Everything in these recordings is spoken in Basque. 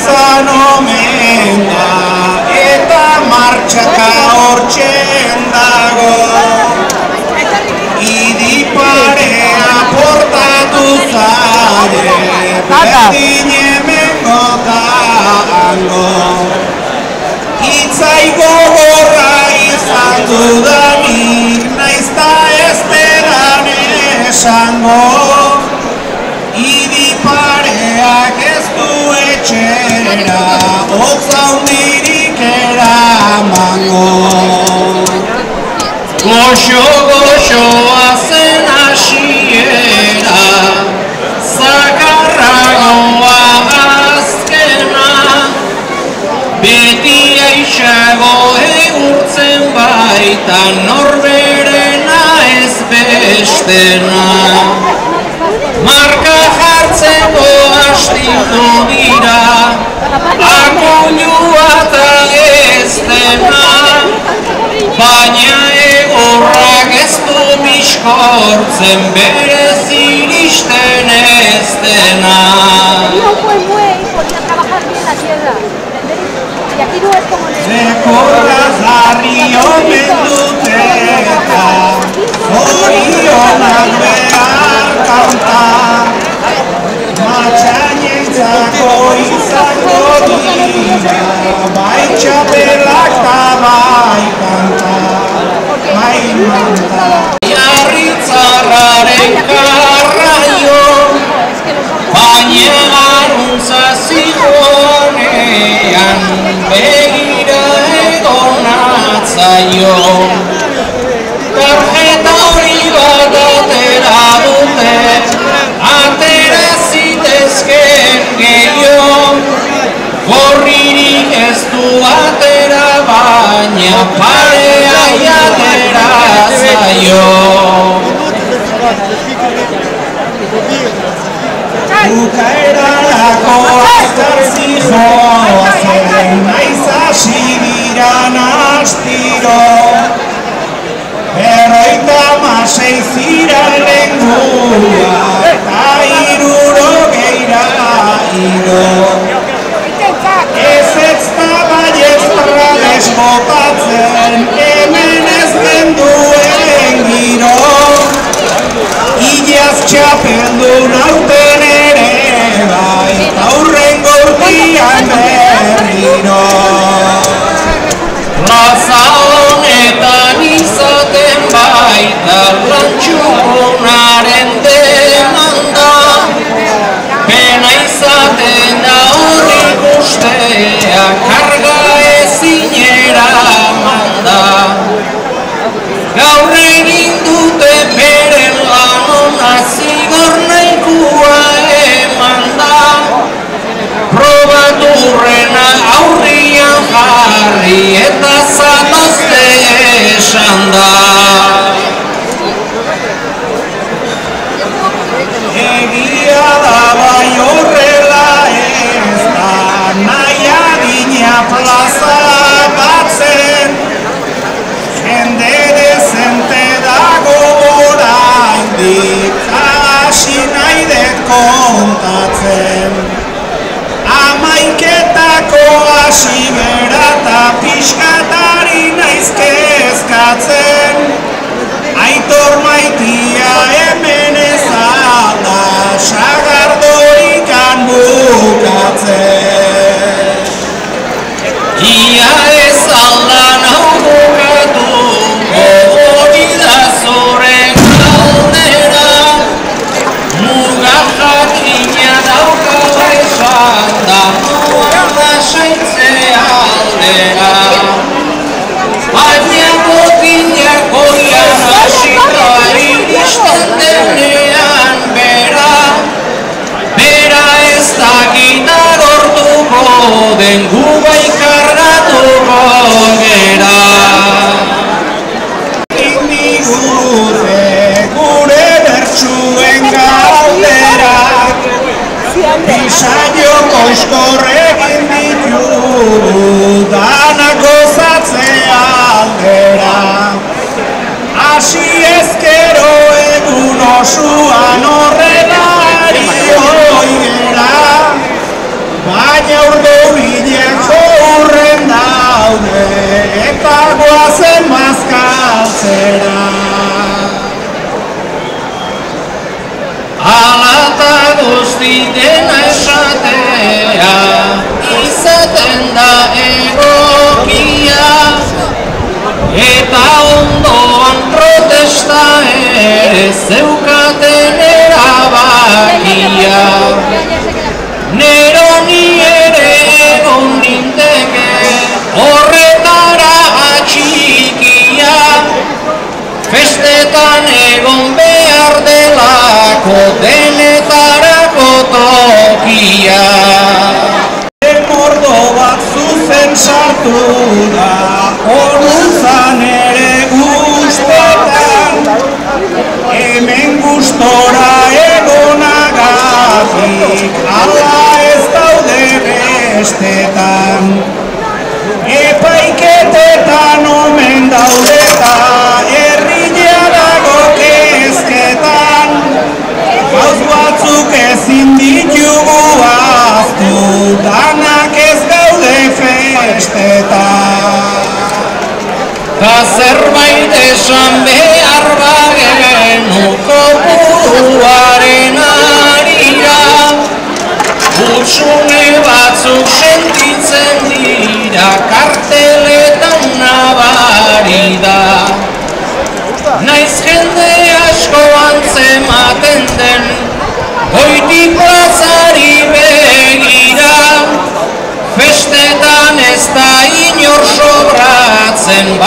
izan omen da eta martxaka hortxen dago Idi parea portatu zare berdin hemengo da hango Itzai gogorra izan dudanik naizta ez dedan esango Idi pareak ez du etxera Otza hundirik eramango Goxo, goxoa zen hasiera Zakarragoa azkena. Beti aixago egurtzen baita Norberena ez bestena. Marka jartzeko astindu eta ez dena Baina egorrak ez du miskortzen Berez iristen atzaio Tarjeta hori bat atera dute Atera zitezken gehiago. Gorririk ez du atera baina parea atera zaio. Bukaerarako azterzi joazen naiz hasi dira nastiro Berroita masei zira lengua eta iruro geira iro Gaur egin dute beren lan ona zigor nahikoa eman da. Probaturrena aurrian jarri eta zatozte esan da kezkatzen Aitor maitia hemen ez alda sagardorikan bukatzen den gubai kargatuko gera Indigute gure bertsuen galderak Bisaio koizkorrekin ditugu danak gozatzea aldera. Hasi ezkero egun osuan Maria Nero ni ere egon dinteke Horretara atxikia. Festetan egon behar delako Denetarako tokia Rekordo bat zuzen sartu da.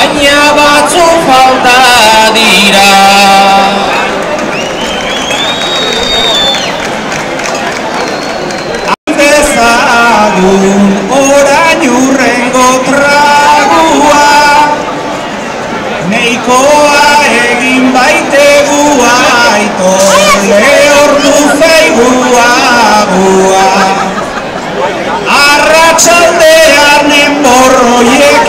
baina batzu falta dira. Aldezagun orain urrengo tragua, neikoa egin baitegua, aito lehortu zaigua gua. Arratxaldean enborroiek